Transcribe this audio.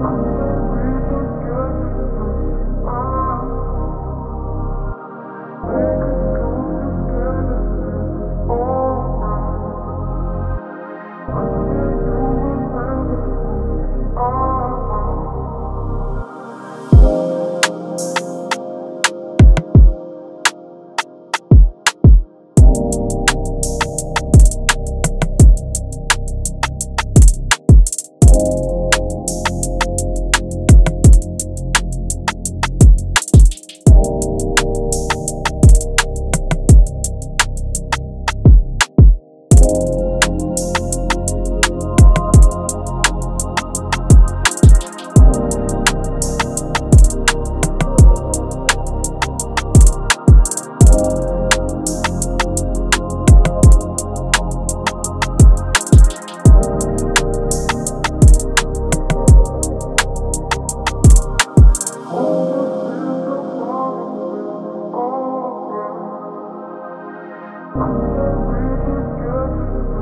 Thank you. I'm Thank you.